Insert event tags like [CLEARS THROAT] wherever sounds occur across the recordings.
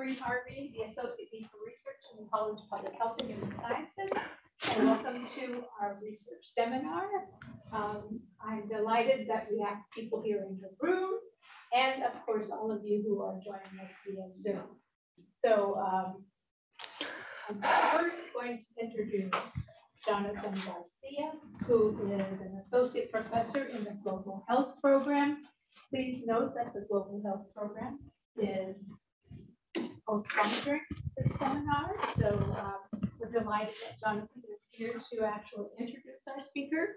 Marie Harvey, the Associate Dean for Research in the College of Public Health and Human Sciences. And welcome to our research seminar. Um, I'm delighted that we have people here in the room and of course, all of you who are joining us via Zoom. So um, I'm first going to introduce Jonathan Garcia, who is an associate professor in the Global Health Program. Please note that the Global Health Program is co-sponsoring this seminar. So um, we're delighted that Jonathan is here to actually introduce our speaker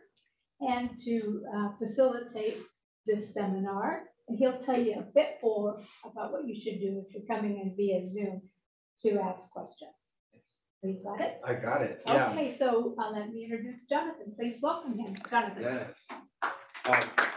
and to uh, facilitate this seminar. And he'll tell you a bit more about what you should do if you're coming in via Zoom to ask questions. You got it? I got it. Yeah. Okay, so uh, let me introduce Jonathan. Please welcome him. Jonathan. Yes. Um,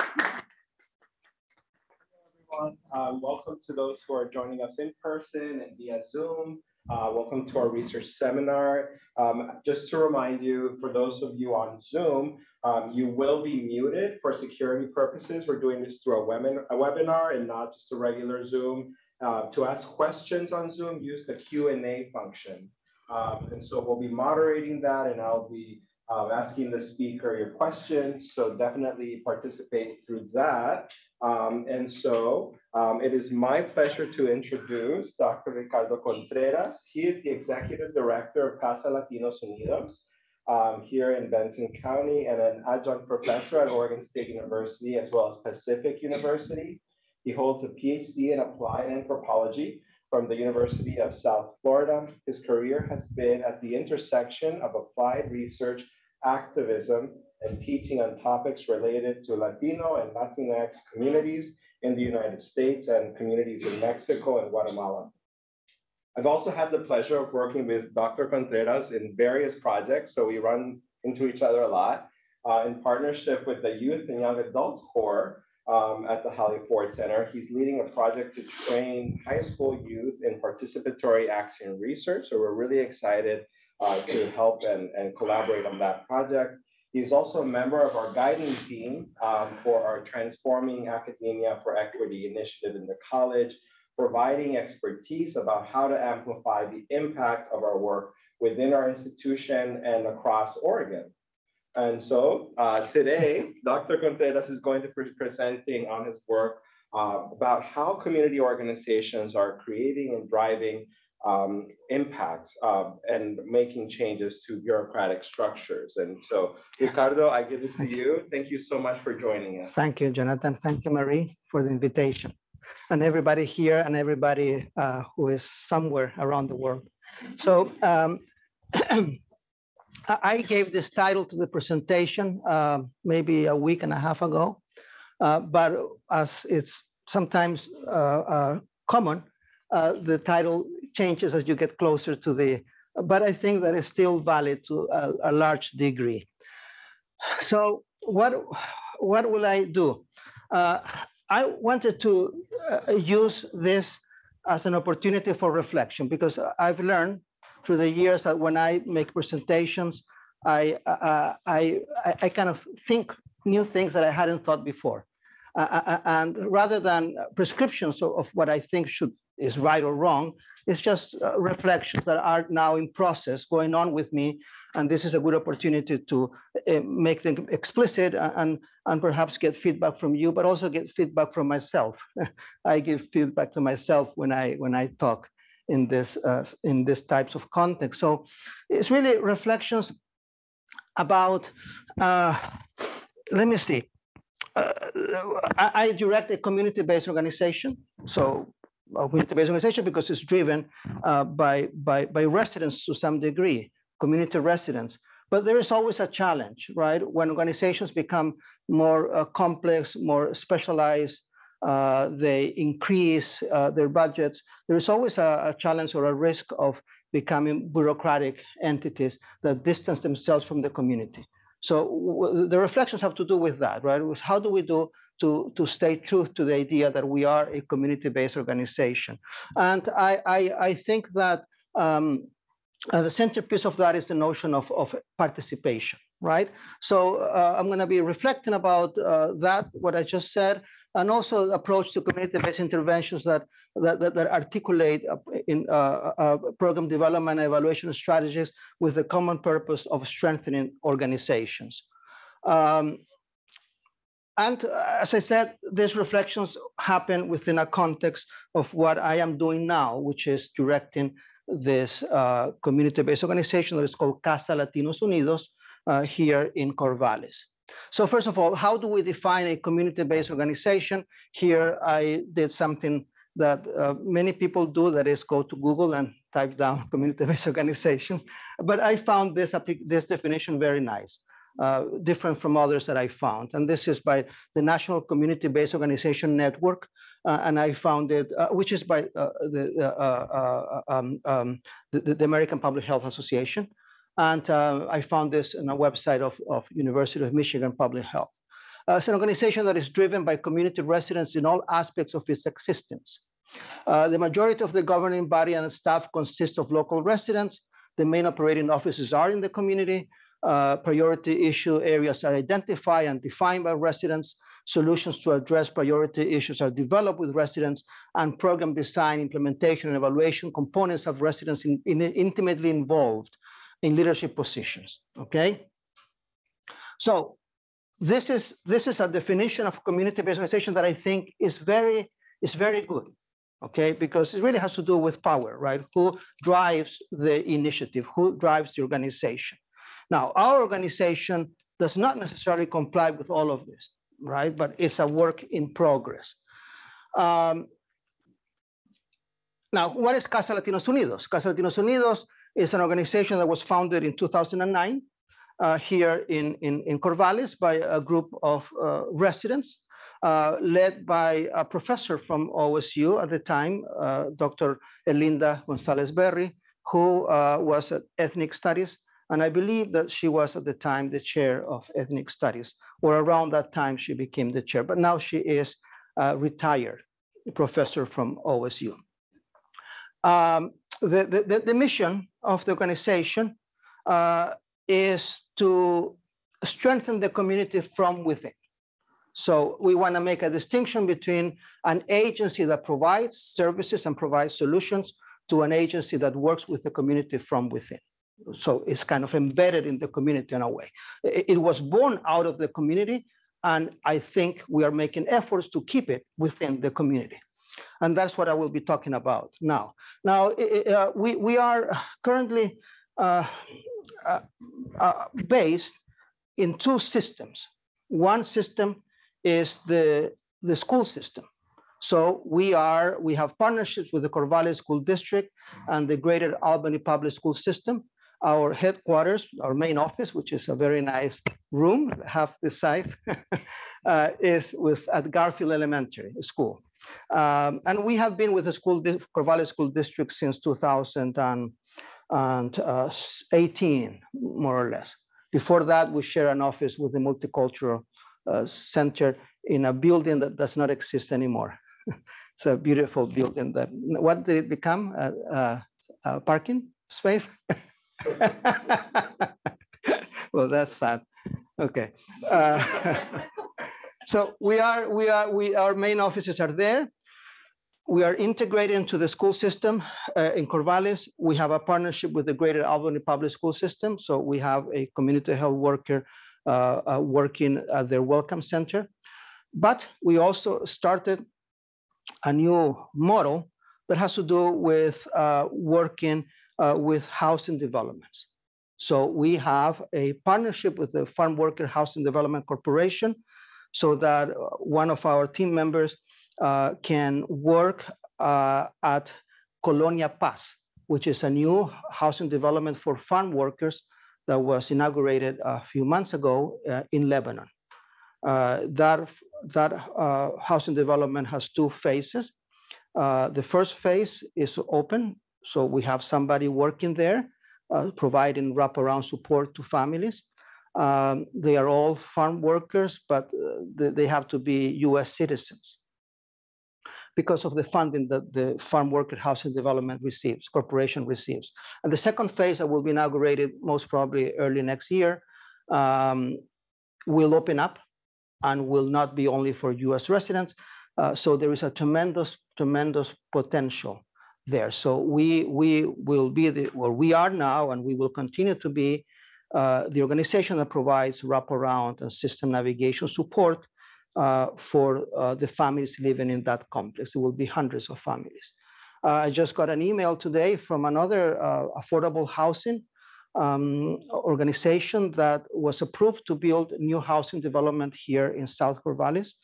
everyone. Um, welcome to those who are joining us in person and via Zoom. Uh, welcome to our research seminar. Um, just to remind you, for those of you on Zoom, um, you will be muted for security purposes. We're doing this through a, webin a webinar and not just a regular Zoom. Uh, to ask questions on Zoom, use the Q&A function. Um, and so we'll be moderating that and I'll be um, asking the speaker your questions. So definitely participate through that. Um, and so um, it is my pleasure to introduce Dr. Ricardo Contreras. He is the Executive Director of Casa Latinos Unidos um, here in Benton County and an adjunct professor at Oregon State University as well as Pacific University. He holds a PhD in applied anthropology from the University of South Florida. His career has been at the intersection of applied research, activism, and teaching on topics related to Latino and Latinx communities in the United States and communities in Mexico and Guatemala. I've also had the pleasure of working with Dr. Contreras in various projects, so we run into each other a lot uh, in partnership with the Youth and Young Adults Corps um, at the Hallie Ford Center. He's leading a project to train high school youth in participatory action research, so we're really excited uh, to help and, and collaborate on that project. He's also a member of our guiding team um, for our Transforming Academia for Equity initiative in the college, providing expertise about how to amplify the impact of our work within our institution and across Oregon. And so uh, today, Dr. Contreras is going to be presenting on his work uh, about how community organizations are creating and driving um, impact uh, and making changes to bureaucratic structures. And so, Ricardo, I give it to you. Thank you so much for joining us. Thank you, Jonathan. Thank you, Marie, for the invitation. And everybody here and everybody uh, who is somewhere around the world. So um, [CLEARS THROAT] I gave this title to the presentation uh, maybe a week and a half ago, uh, but as it's sometimes uh, uh, common, uh, the title changes as you get closer to the, but I think that is still valid to a, a large degree. So what, what will I do? Uh, I wanted to use this as an opportunity for reflection because I've learned through the years that when I make presentations, I, uh, I, I, kind of think new things that I hadn't thought before. Uh, uh, uh and rather than prescriptions of, what I think should is right or wrong. It's just uh, reflections that are now in process going on with me. And this is a good opportunity to uh, make them explicit and, and perhaps get feedback from you, but also get feedback from myself. [LAUGHS] I give feedback to myself when I, when I talk in this, uh, in this types of context. So it's really reflections about, uh, let me see, uh, I, I, direct a community-based organization. So a community-based organization because it's driven uh, by, by, by residents to some degree, community residents. But there is always a challenge, right? When organizations become more uh, complex, more specialized, uh, they increase uh, their budgets, there is always a, a, challenge or a risk of becoming bureaucratic entities that distance themselves from the community. So the reflections have to do with that, right? How do we do to, to stay true to the idea that we are a community-based organization? And I, I, I think that um, uh, the centerpiece of that is the notion of, of participation, right? So uh, I'm going to be reflecting about uh, that, what I just said, and also approach to community-based interventions that, that, that, that articulate uh, in uh, uh, program development and evaluation strategies with the common purpose of strengthening organizations. Um, and uh, as I said, these reflections happen within a context of what I am doing now, which is directing this community-based organization that is called Casa Latinos Unidos uh, here in Corvallis. So first of all, how do we define a community-based organization? Here I did something that uh, many people do, that is go to Google and type down [LAUGHS] community-based organizations. But I found this, this definition very nice uh, different from others that I found. And this is by the National Community-Based Organization Network. Uh, and I found it, uh, which is by uh, the, uh, um, um, the, the, American Public Health Association. And uh, I found this on a website of, of University of Michigan Public Health. Uh, it's an organization that is driven by community residents in all aspects of its existence. Uh, the majority of the governing body and staff consists of local residents. The main operating offices are in the community uh, priority issue areas are identified and defined by residents. Solutions to address priority issues are developed with residents, and program design, implementation, and evaluation components have residents in, in, intimately involved in leadership positions. Okay. So this is this is a definition of community-based organization that I think is very is very good. Okay, because it really has to do with power, right? Who drives the initiative? Who drives the organization? Now, our organization does not necessarily comply with all of this, right? But it's a work in progress. Um, now, what is Casa Latinos Unidos? Casa Latinos Unidos is an organization that was founded in 2009 uh, here in, in, in Corvallis by a group of uh, residents uh, led by a professor from OSU at the time, uh, Dr. Erlinda Gonzales Berry, who uh, was at ethnic studies and I believe that she was at the time the chair of ethnic studies, or around that time she became the chair, but now she is retired professor from OSU. Um, the, the, the, mission of the organization uh, is to strengthen the community from within. So we want to make a distinction between an agency that provides services and provides solutions to an agency that works with the community from within so it's kind of embedded in the community in a way. It, was born out of the community, and I think we are making efforts to keep it within the community. And that's what I will be talking about now. Now, uh, we, we are currently uh, uh, uh, based in two systems. One system is the, the school system. So we are we have partnerships with the Corvallis School District and the Greater Albany Public School System our headquarters, our main office, which is a very nice room, half the size, [LAUGHS] uh, is with at Garfield Elementary School. Um, and we have been with the school, Corvallis School District since 2018, more or less. Before that, we share an office with the Multicultural uh, Center in a building that does not exist anymore. [LAUGHS] it's a beautiful building that, what did it become? a, a, a parking space? [LAUGHS] well, that's sad. Okay. [LAUGHS] So we are, we are, we, our main offices are there. We are integrated into the school system uh, in Corvallis. We have a partnership with the Greater Albany Public School System. So we have a community health worker uh, uh, working at their welcome center. But we also started a new model that has to do with uh, working uh, with housing developments. So we have a partnership with the Farm Worker Housing Development Corporation so that uh, one of our team members uh, can work uh, at Colonia Paz, which is a new housing development for farm workers that was inaugurated a few months ago uh, in Lebanon. Uh, that that housing development has two phases. the first phase is open so we have somebody working there, uh, providing wraparound support to families. Um, they are all farm workers, but uh, they have to be US citizens because of the funding that the Farm Worker Housing Development receives, corporation receives. And the second phase that will be inaugurated most probably early next year um, will open up and will not be only for US residents. Uh, so there is a tremendous, tremendous potential there. So we, we will be the, or we are now, and we will continue to be uh, the organization that provides wraparound and system navigation support uh, for uh, the families living in that complex. It will be hundreds of families. Uh, I just got an email today from another uh, affordable housing um, organization that was approved to build new housing development here in South Corvallis.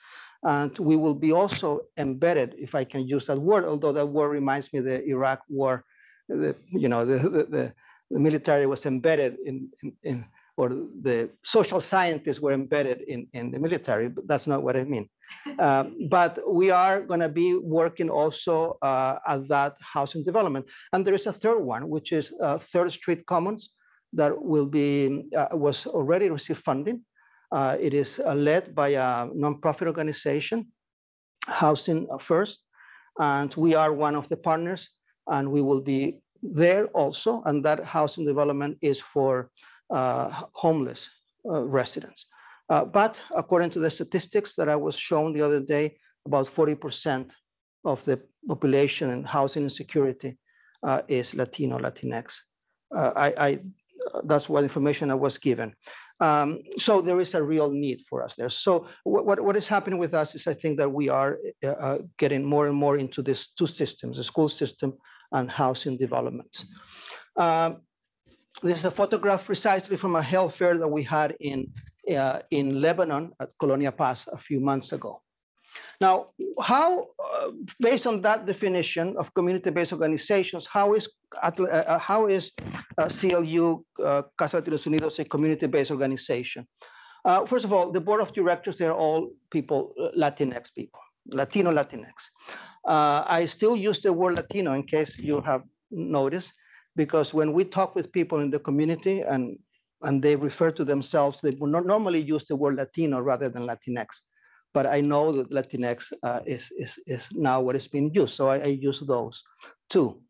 And we will be also embedded, if I can use that word, although that word reminds me the Iraq war, the, you know, the, the, the, the military was embedded in, in, in, or the social scientists were embedded in, in the military, but that's not what I mean. [LAUGHS] Uh, but we are gonna be working also uh, at that housing development. And there is a third one, which is uh, Third Street Commons, that will be uh, was already received funding. Uh, it is uh, led by a nonprofit organization, Housing First, and we are one of the partners, and we will be there also. And that housing development is for uh, homeless uh, residents. Uh, but according to the statistics that I was shown the other day, about 40% of the population in housing insecurity is Latino, Latinx. I, I that's what information I was given. Um, so there is a real need for us there. So what, what, what is happening with us is I think that we are uh, getting more and more into these two systems, the school system and housing developments. Um, there's a photograph precisely from a health fair that we had in, uh, in Lebanon at Colonia Paz a few months ago. Now, how, uh, based on that definition of community-based organizations, how is uh, uh, how is uh, CLU uh, Casa Latinos Unidos a community-based organization? Uh, first of all, the board of directors, they're all people, Latinx people, Latino Latinx. I still use the word Latino in case you have noticed, because when we talk with people in the community and and they refer to themselves, they will not normally use the word Latino rather than Latinx but I know that Latinx uh, is, is, is now what is being used. So I, I use those too.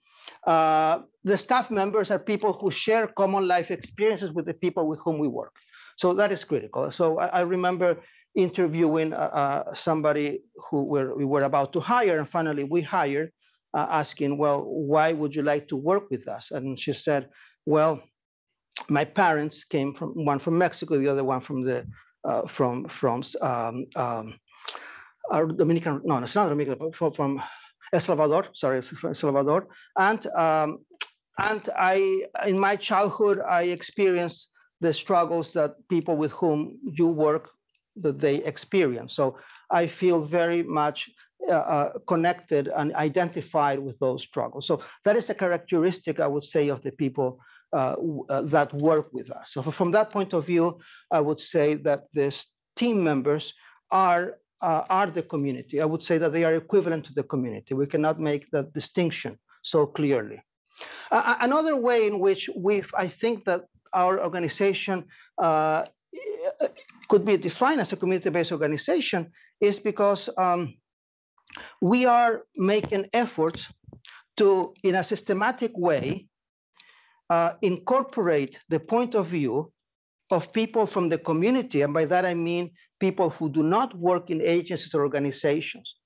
Uh, the staff members are people who share common life experiences with the people with whom we work. So that is critical. So I, I remember interviewing uh, uh somebody who were, we were about to hire, and finally we hired, uh, asking, well, why would you like to work with us? And she said, well, my parents came from one from Mexico, the other one from the uh, from from um, um, Dominican, no, it's not Dominican, from, from El Salvador, sorry, El Salvador. And, um, and I, in my childhood, I experienced the struggles that people with whom you work, that they experience. So I feel very much uh, uh, connected and identified with those struggles. So that is a characteristic, I would say, of the people uh, uh, that work with us. So from that point of view, I would say that these team members are uh, are the community. I would say that they are equivalent to the community. We cannot make that distinction so clearly. Another way in which we, I think that our organization uh, could be defined as a community-based organization is because um, we are making efforts to, in a systematic way, uh, incorporate the point of view of people from the community. And by that, I mean people who do not work in agencies or organizations,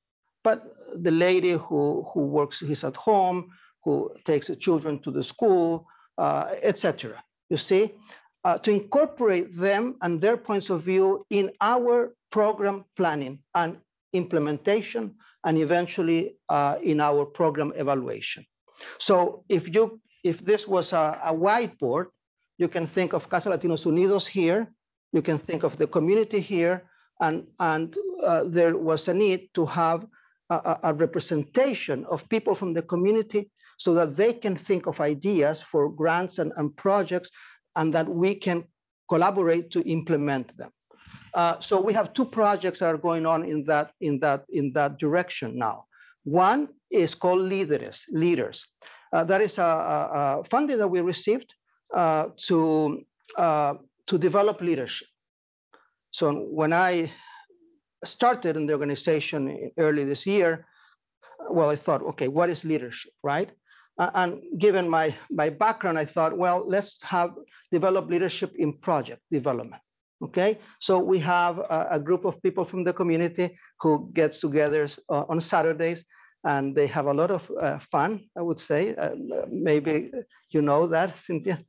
but the lady who, who works, he's at home, who takes the children to the school, uh, etc. You see, uh, to incorporate them and their points of view in our program planning and implementation, and eventually uh, in our program evaluation. So if you if this was a, a whiteboard, you can think of Casa Latinos Unidos here, you can think of the community here, and, and uh, there was a need to have a, a, representation of people from the community so that they can think of ideas for grants and, and projects and that we can collaborate to implement them. Uh, so we have two projects that are going on in that, in that, in that direction now. One is called Leaders. Leaders. Uh, that is a, a, a, funding that we received uh, to, uh, to develop leadership. So when I started in the organization early this year, well, I thought, okay, what is leadership, right? A- And given my, my background, I thought, well, let's have, develop leadership in project development. Okay, so we have a, a group of people from the community who gets together uh, on Saturdays and they have a lot of uh, fun, I would say. Uh, maybe you know that, [LAUGHS] Cynthia.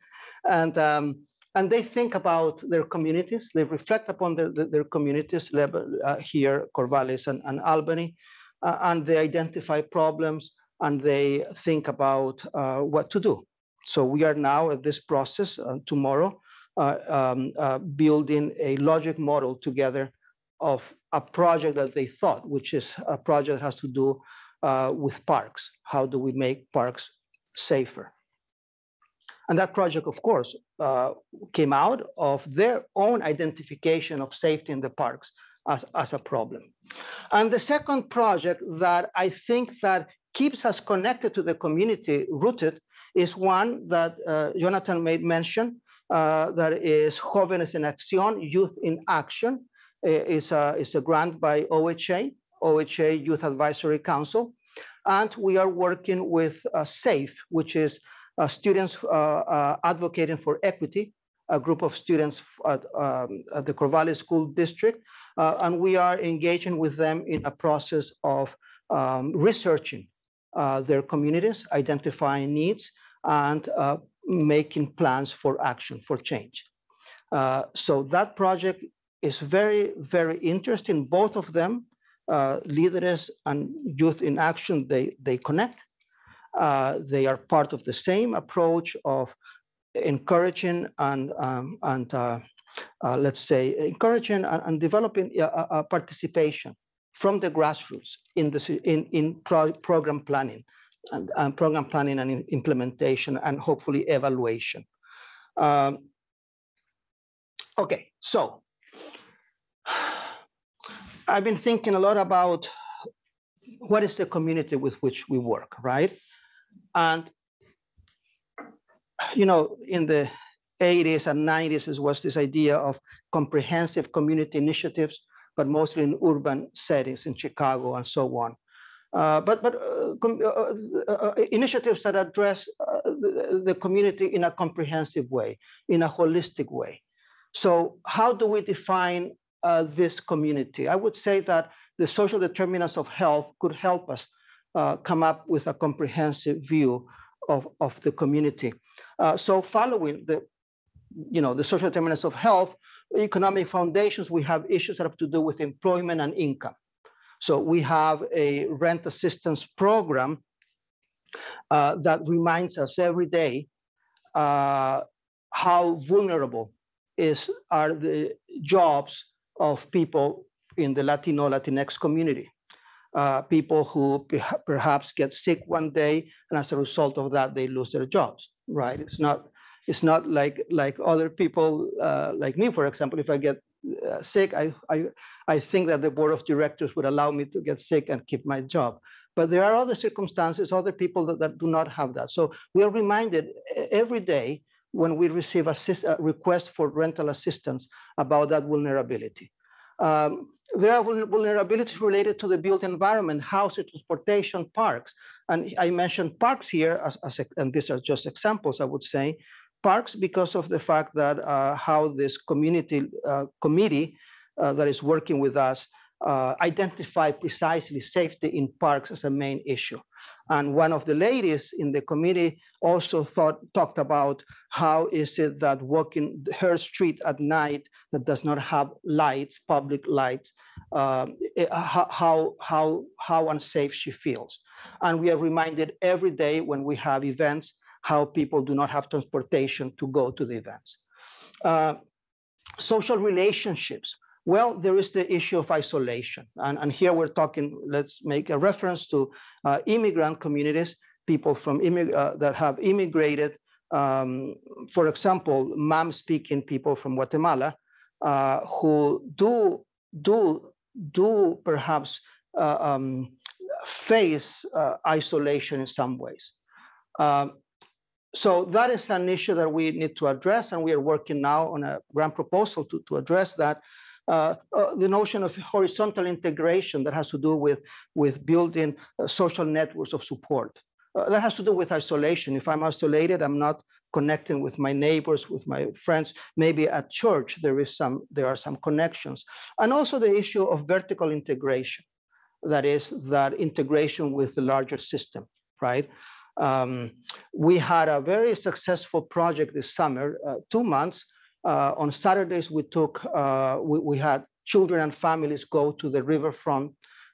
And, um, and they think about their communities, they reflect upon their, their, their communities level uh, here, Corvallis and, and Albany, uh, and they identify problems and they think about uh, what to do. So we are now at this process uh, tomorrow, uh, um, uh, building a logic model together of a project that they thought, which is a project that has to do uh, with parks. How do we make parks safer? And that project, of course, uh, came out of their own identification of safety in the parks as, as a problem. And the second project that I think that keeps us connected to the community rooted is one that uh, Jonathan made mention, uh, that is Jóvenes en Acción, Youth in Action. It's a, it's a grant by OHA, OHA Youth Advisory Council. And we are working with uh, SAFE, which is uh, students uh, uh, advocating for equity, a group of students at, um, at the Corvallis School District. Uh, and we are engaging with them in a process of um, researching uh, their communities, identifying needs, and uh, making plans for action, for change. Uh, so that project is very, very interesting. Both of them, uh, leaders and youth in action, they, they connect. Uh, they are part of the same approach of encouraging and, um, and uh, uh, let's say, encouraging and, and developing uh, uh, participation from the grassroots in, the, in, in pro program planning and, and, program planning and implementation and hopefully evaluation. Um, okay, so I've been thinking a lot about what is the community with which we work, right? And, you know, in the 80s and 90s, was this idea of comprehensive community initiatives, but mostly in urban settings in Chicago and so on. Uh, but but uh, uh, uh, uh, initiatives that address the, the, community in a comprehensive way, in a holistic way. So how do we define this community? I would say that the social determinants of health could help us come up with a comprehensive view of, of the community. so following the you know, the social determinants of health, economic foundations, we have issues that have to do with employment and income. So we have a rent assistance program uh, that reminds us every day uh, how vulnerable is are the jobs of people in the Latino Latinx community. Uh, people who perhaps get sick one day, and as a result of that, they lose their jobs. Right? It's not it's not like like other people uh, like me, for example. If I get uh, sick, I, I I think that the board of directors would allow me to get sick and keep my job. But there are other circumstances, other people that, that do not have that. So we are reminded every day when we receive a request for rental assistance about that vulnerability. Um, there are vulnerabilities related to the built environment, housing, transportation, parks. And I mentioned parks here, as, as, and these are just examples, I would say, parks because of the fact that uh, how this community uh, committee uh, that is working with us uh, identify precisely safety in parks as a main issue. And one of the ladies in the committee also thought talked about how is it that walking her street at night that does not have lights, public lights, it, how how how unsafe she feels. And we are reminded every day when we have events how people do not have transportation to go to the events. Uh, social relationships. Well, there is the issue of isolation. And, and here we're talking, let's make a reference to uh, immigrant communities, people from uh, that have immigrated. Um, for example, Mam speaking people from Guatemala uh, who do, do, do perhaps uh, um, face uh, isolation in some ways. Um, so that is an issue that we need to address, and we are working now on a grant proposal to, to address that. Uh, uh, the notion of horizontal integration that has to do with, with building uh, social networks of support. uh, that has to do with isolation. If I'm isolated, I'm not connecting with my neighbors, with my friends. Maybe at church there is some there are some connections, and also the issue of vertical integration. That is that integration with the larger system, right? Um, we had a very successful project this summer, uh, two months. Uh, on Saturdays, we took uh, we, we had children and families go to the riverfront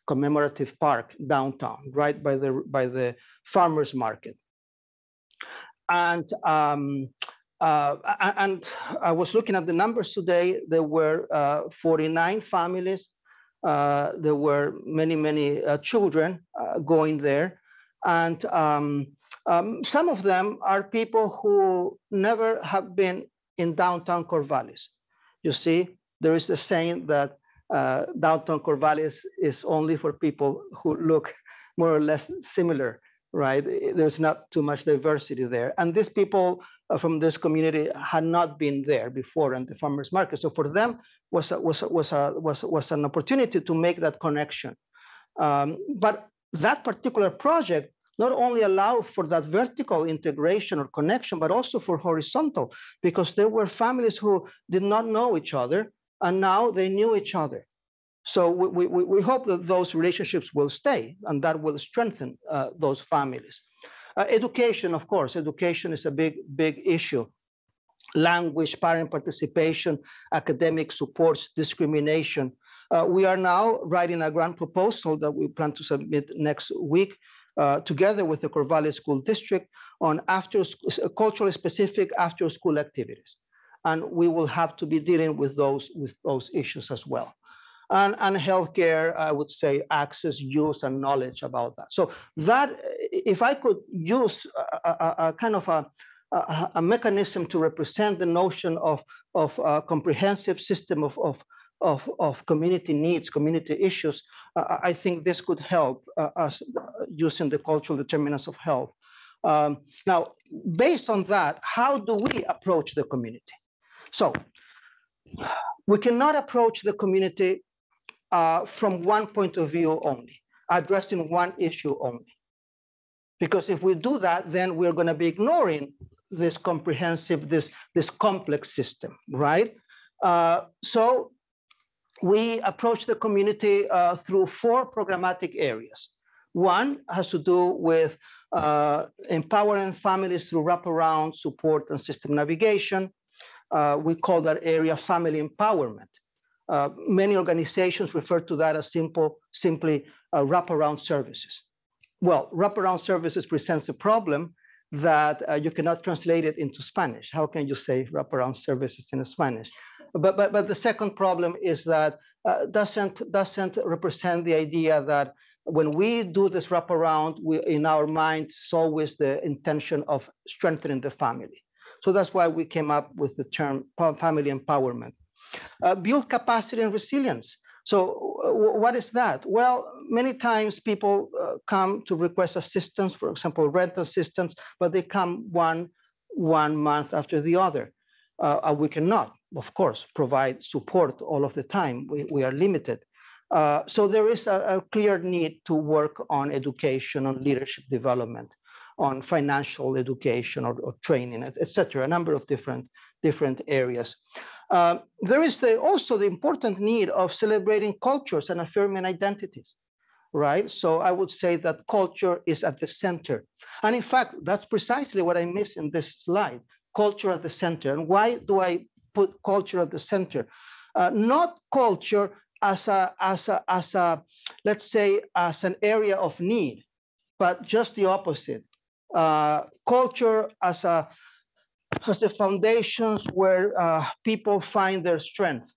commemorative park downtown, right by the by the farmers market. And um, uh, and I was looking at the numbers today. There were uh, 49 families. Uh, there were many many uh, children uh, going there, and um, um, some of them are people who never have been in downtown Corvallis. You see, there is a saying that uh, downtown Corvallis is only for people who look more or less similar, right? There's not too much diversity there. And these people uh, from this community had not been there before in the farmers market. So for them was a, was a, was a, was was an opportunity to make that connection. Um, but that particular project not only allowed for that vertical integration or connection, but also for horizontal, because there were families who did not know each other and now they knew each other. So we, we, we hope that those relationships will stay and that will strengthen uh, those families. Uh, education, of course, education is a big, big issue. Language, parent participation, academic supports, discrimination. Uh, we are now writing a grant proposal that we plan to submit next week uh, together with the Corvallis School District on after culturally specific after school activities and we will have to be dealing with those with those issues as well. And, and healthcare, I would say access, use, and knowledge about that. So that, if I could use a, a, a kind of a, a, mechanism to represent the notion of, of a comprehensive system of, of, of, of community needs, community issues, uh, I think this could help uh, us using the cultural determinants of health. Um, now, based on that, how do we approach the community? So we cannot approach the community uh, from one point of view only, addressing one issue only. Because if we do that, then we're going to be ignoring this comprehensive, this, this complex system, right? Uh, so we approach the community uh, through four programmatic areas. One has to do with uh, empowering families through wraparound support and system navigation uh, we call that area family empowerment. Uh, many organizations refer to that as simple, simply uh, wraparound services. Well, wraparound services presents a problem that uh, you cannot translate it into Spanish. How can you say wraparound services in Spanish? But, but, but the second problem is that uh, doesn't, doesn't represent the idea that when we do this wraparound, we, in our mind, it's always the intention of strengthening the family. So that's why we came up with the term family empowerment. Uh, build capacity and resilience. So uh, what is that? Well, many times people uh, come to request assistance, for example, rent assistance, but they come one, one month after the other. Uh, we cannot, of course, provide support all of the time. We, we are limited. Uh, so there is a, a, clear need to work on education, on leadership development on financial education or, or training, etc. A number of different different areas. Uh, there is the, also the important need of celebrating cultures and affirming identities, right? So I would say that culture is at the center. And in fact, that's precisely what I missed in this slide, culture at the center. And why do I put culture at the center? Uh, not culture as a, as a, as a, let's say, as an area of need, but just the opposite uh, culture as a as a foundations where uh, people find their strength,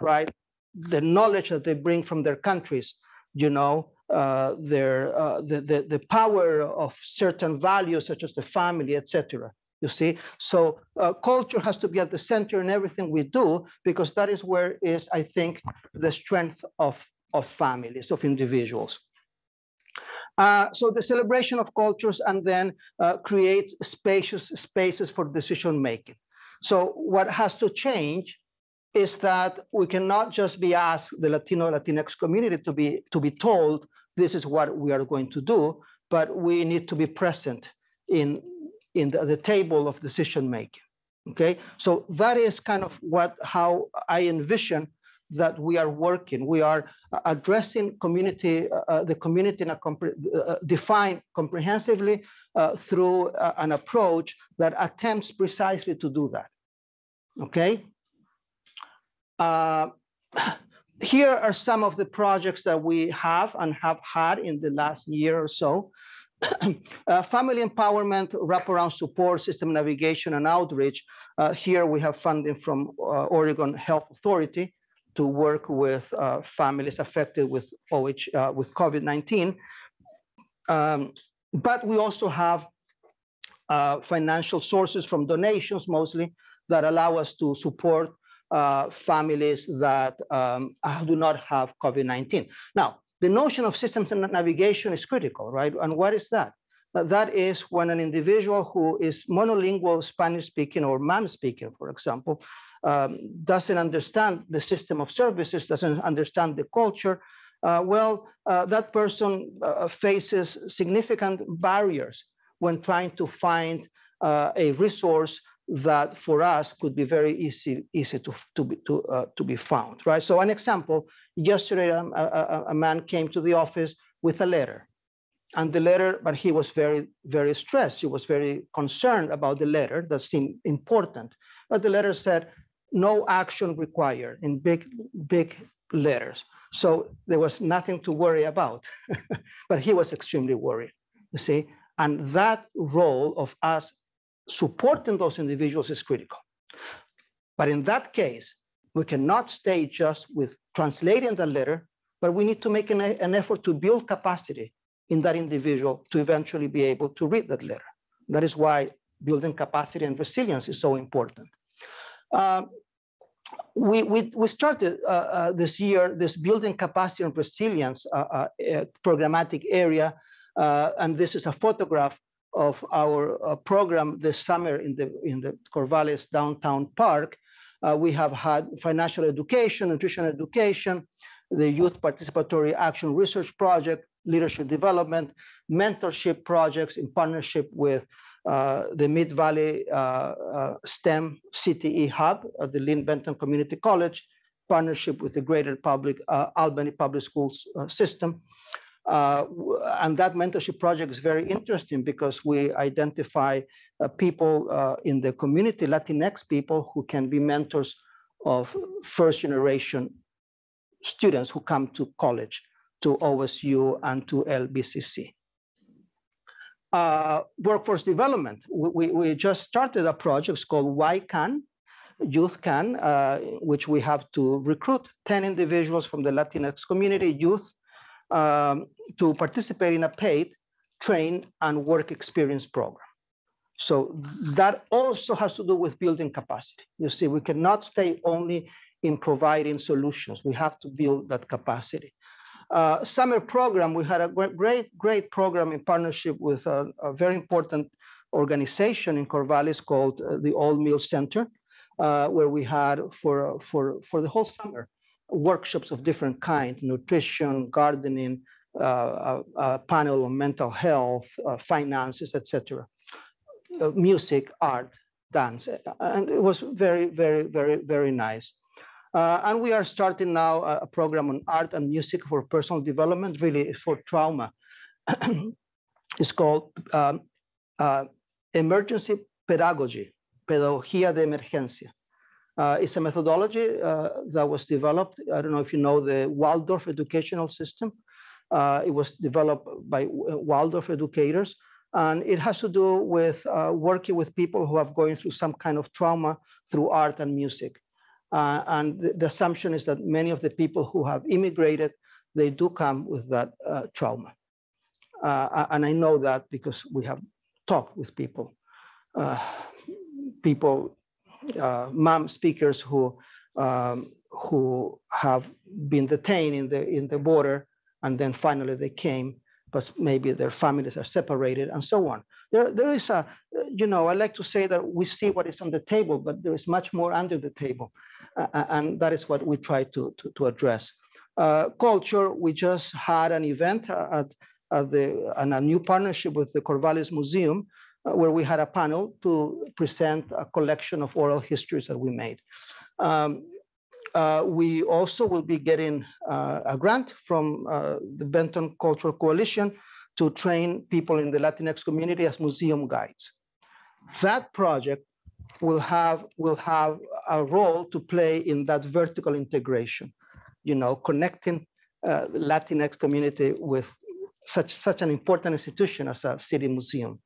right? The knowledge that they bring from their countries, you know, uh, their uh, the, the the power of certain values such as the family, etc. You see, so uh, culture has to be at the center in everything we do because that is where is I think the strength of of families of individuals. Uh, so the celebration of cultures and then uh, creates spacious spaces for decision making. So what has to change is that we cannot just be asked the Latino Latinx community to be to be told this is what we are going to do, but we need to be present in, in the, the table of decision making. Okay, so that is kind of what how I envision that we are working. We are addressing community, uh, uh the community in a compre uh, defined comprehensively uh, through uh, an approach that attempts precisely to do that. Okay. Uh, here are some of the projects that we have and have had in the last year or so. Uh, family empowerment, wraparound support, system navigation, and outreach. Uh, here we have funding from uh, Oregon Health Authority to work with uh, families affected with OH with COVID-19. Um, but we also have uh, financial sources from donations mostly that allow us to support families that um, do not have COVID-19. Now, the notion of systems and navigation is critical, right? And what is that? That is when an individual who is monolingual Spanish speaking or MAM speaking, for example, um, doesn't understand the system of services, doesn't understand the culture, uh, well, uh, that person uh, faces significant barriers when trying to find uh, a resource that for us could be very easy easy to to be to, uh, to be found right? So an example yesterday um, a, a, a, man came to the office with a letter. And the letter but he was very very stressed. He was very concerned about the letter that seemed important. But the letter said no action required in big big letters. So there was nothing to worry about. [LAUGHS] But he was extremely worried you see? And that role of us supporting those individuals is critical. But in that case, we cannot stay just with translating the letter, but we need to make an, an effort to build capacity in that individual to eventually be able to read that letter. That is why building capacity and resilience is so important. Uh, we, we, we started uh, uh, this year this building capacity and resilience uh, uh, programmatic area, uh, and this is a photograph of our uh, program this summer in the in the Corvallis downtown park. Uh, we have had financial education, nutrition education, the Youth Participatory Action Research Project, leadership development, mentorship projects in partnership with uh, the Mid Valley uh, uh, STEM CTE Hub at the Linn Benton Community College, partnership with the Greater Public uh, Albany Public Schools system. Uh, and that mentorship project is very interesting because we identify uh, people uh, in the community, Latinx people, who can be mentors of first generation students who come to college, to OSU and to LBCC. Uh, workforce development. We, we just started a project called Why Can, Youth Can, uh, which we have to recruit 10 individuals from the Latinx community, youth, um, to participate in a paid train and work experience program. So that also has to do with building capacity. You see, we cannot stay only in providing solutions. We have to build that capacity. Uh, summer program, we had a great, great program in partnership with a, a very important organization in Corvallis called uh, the Old Mill Center, uh, where we had for, for, for the whole summer workshops of different kind, nutrition, gardening, uh, a, a, panel on mental health, uh, finances, etc. Uh, music, art, dance, and it was very, very, very, very nice. Uh, and we are starting now a, a, program on art and music for personal development, really for trauma. [CLEARS THROAT] it's called um, uh, Emergency Pedagogy, Pedagogía de Emergencia. Uh, it's a methodology uh, that was developed. I don't know if you know the Waldorf educational system. Uh, it was developed by uh, Waldorf educators, and it has to do with uh, working with people who have going through some kind of trauma through art and music. Uh, and the, the, assumption is that many of the people who have immigrated, they do come with that trauma. and I know that because we have talked with people. people uh, MAM speakers who um, who have been detained in the in the border, and then finally they came, but maybe their families are separated and so on. There, there is a, you know, I like to say that we see what is on the table, but there is much more under the table, uh, and that is what we try to to, to address. Uh, culture, we just had an event at uh, the, and a new partnership with the Corvallis Museum, uh, where we had a panel to present a collection of oral histories that we made. Um, uh, we also will be getting uh, a grant from uh, the Benton Cultural Coalition to train people in the Latinx community as museum guides. That project will have will have a role to play in that vertical integration, you know, connecting uh, the Latinx community with such such an important institution as a city museum.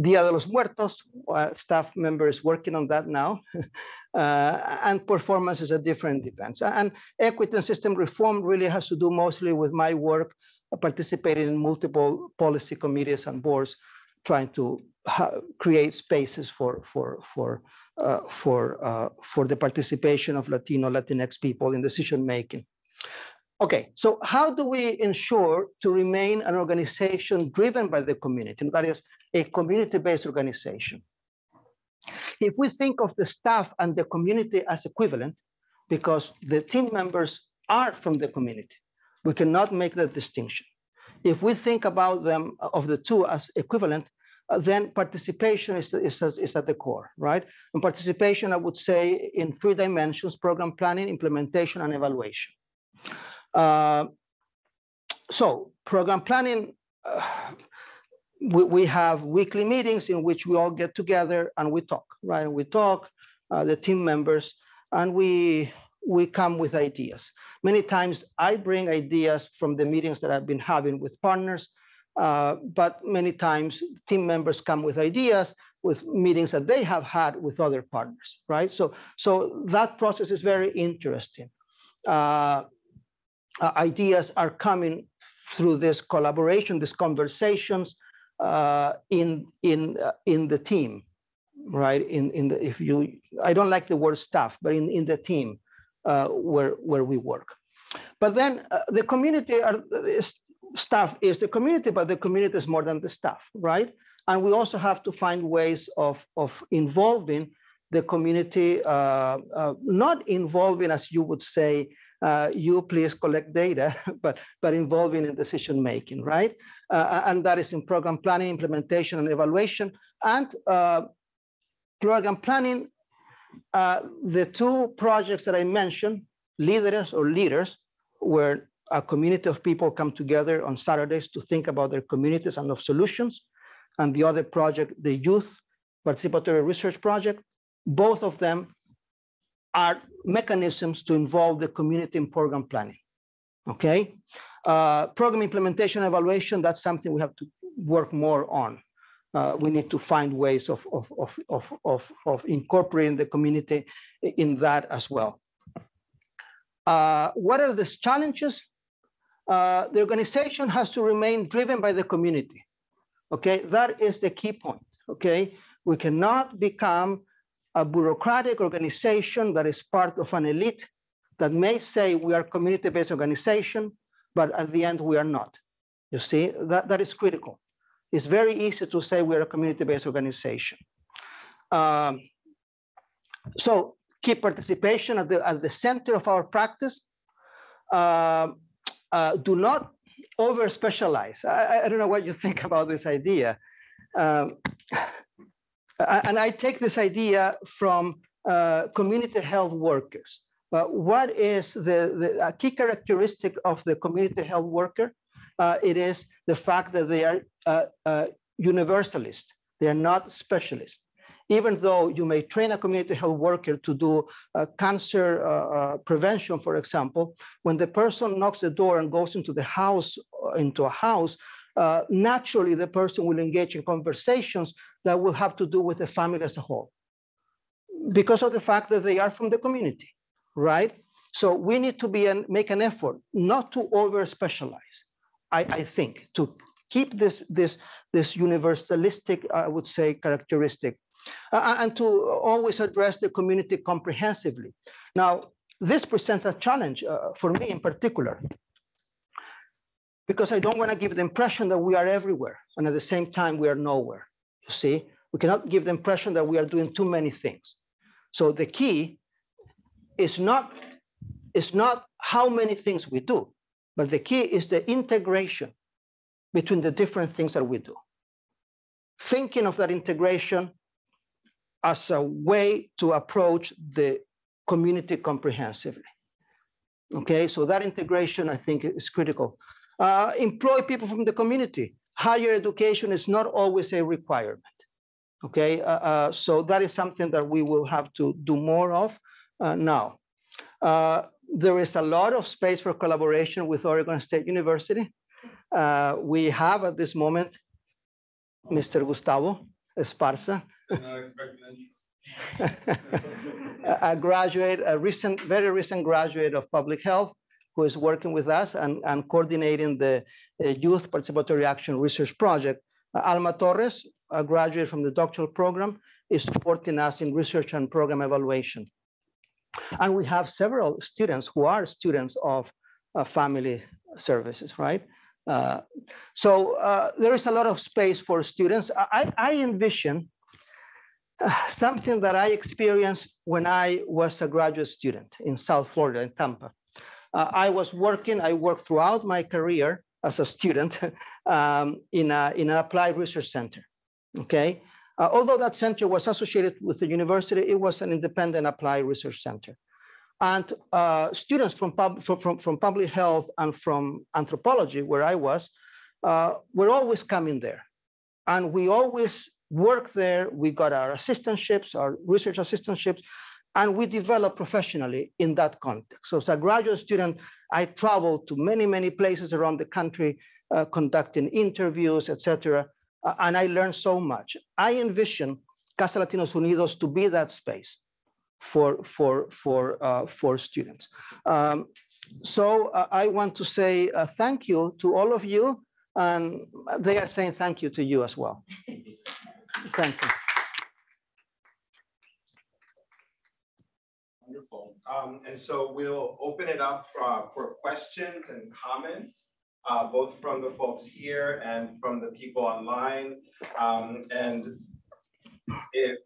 Dia de los Muertos, uh, staff members working on that now, [LAUGHS] uh, and performance is a different event. And equity and system reform really has to do mostly with my work, uh, participating in multiple policy committees and boards, trying to create spaces for for for uh, for uh, for the participation of Latino Latinx people in decision making. Okay, so how do we ensure to remain an organization driven by the community? That is a community-based organization. If we think of the staff and the community as equivalent, because the team members are from the community, we cannot make that distinction. If we think about them of the two as equivalent, uh, then participation is, is, is at the core, right? And participation, I would say, in three dimensions, program planning, implementation, and evaluation. Uh, so program planning, uh, we, we have weekly meetings in which we all get together and we talk, right? And we talk, uh, the team members, and we we come with ideas. Many times I bring ideas from the meetings that I've been having with partners, uh, but many times team members come with ideas with meetings that they have had with other partners, right? So, so that process is very interesting. Uh, uh, ideas are coming through this collaboration, these conversations uh, in in uh, in the team, right? In in the if you, I don't like the word staff, but in in the team uh, where where we work. But then uh, the community are staff is the community, but the community is more than the staff, right? And we also have to find ways of of involving the community, uh, not involving, as you would say, uh, you please collect data, [LAUGHS] but, but involving in decision making, right? Uh, and that is in program planning, implementation, and evaluation. And uh, program planning, uh, the two projects that I mentioned, leaders or leaders, where a community of people come together on Saturdays to think about their communities and of solutions. And the other project, the Youth Participatory Research Project, both of them are mechanisms to involve the community in program planning. Okay, uh, program implementation evaluation, that's something we have to work more on. Uh, we need to find ways of, of, of, of, of, of incorporating the community in that as well. Uh, what are the challenges? Uh, the organization has to remain driven by the community. Okay, that is the key point. Okay, we cannot become a bureaucratic organization that is part of an elite that may say we are community-based organization, but at the end we are not. You see, that, that is critical. It's very easy to say we're a community-based organization. Um, so keep participation at the, at the center of our practice. Uh, uh, do not over specialize. I, I, don't know what you think about this idea. Um, and I take this idea from uh, community health workers. Uh, what is the, the key characteristic of the community health worker? Uh, it is the fact that they are uh, uh, universalist. They are not specialists. Even though you may train a community health worker to do cancer prevention, for example, when the person knocks the door and goes into the house, into a house, uh, naturally the person will engage in conversations that will have to do with the family as a whole because of the fact that they are from the community, right? So we need to be and make an effort not to over specialize. I, I think to keep this this this universalistic, I would say, characteristic, uh, and to always address the community comprehensively. Now, this presents a challenge uh, for me in particular because I don't want to give the impression that we are everywhere and at the same time we are nowhere. You see, we cannot give the impression that we are doing too many things. So the key is not is not how many things we do, but the key is the integration between the different things that we do. Thinking of that integration as a way to approach the community comprehensively. Okay, so that integration I think is critical. Uh, employ people from the community. Higher education is not always a requirement. Okay, uh, uh, so that is something that we will have to do more of uh, now. Uh, there is a lot of space for collaboration with Oregon State University. Uh, we have at this moment Mr. Gustavo Esparza, [LAUGHS] a graduate, a recent, very recent graduate of public health, who is working with us and, and coordinating the uh, Youth Participatory Action Research Project. Uh, Alma Torres, a graduate from the doctoral program, is supporting us in research and program evaluation. And we have several students who are students of uh, family services, right? Uh, so uh, there is a lot of space for students. I, I envision uh, something that I experienced when I was a graduate student in South Florida, in Tampa. Uh, I was working, I worked throughout my career as a student [LAUGHS] um, in, a, in an applied research center, okay? Uh, although that center was associated with the university, it was an independent applied research center. And uh, students from, pub, from, from, public health and from anthropology, where I was, uh, were always coming there. And we always worked there. We got our assistantships, our research assistantships, and we develop professionally in that context. So as a graduate student, I traveled to many, many places around the country, uh, conducting interviews, etc. Uh, and I learned so much. I envision Casa Latinos Unidos to be that space for for for uh, for students. Um, so uh, I want to say uh, thank you to all of you, and they are saying thank you to you as well. [LAUGHS] Thank you. Wonderful. Um, and so we'll open it up uh, for questions and comments. Uh, both from the folks here and from the people online. Um, and if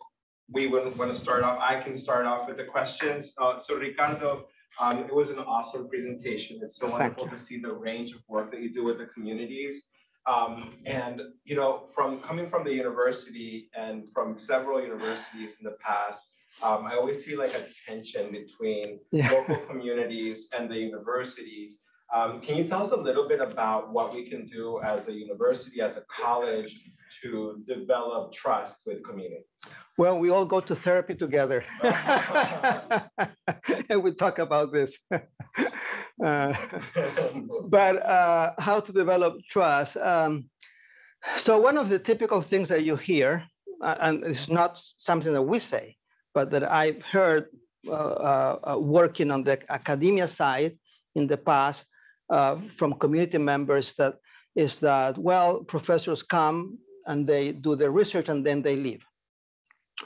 we would want to start off, I can start off with the questions. Uh, so Ricardo, um, it was an awesome presentation. It's so wonderful to see the range of work that you do with the communities. Um, and, you know, from coming from the university and from several universities in the past, um, I always see like a tension between yeah. local [LAUGHS] communities and the universities. Um, can you tell us a little bit about what we can do as a university, as a college, to develop trust with communities? Well, we all go to therapy together. [LAUGHS] [LAUGHS] and we talk about this. uh, but uh, how to develop trust. Um, so, one of the typical things that you hear, uh, and it's not something that we say, but that I've heard uh, uh, uh, working on the academia side in the past from community members that is that, well, professors come and they do their research and then they leave,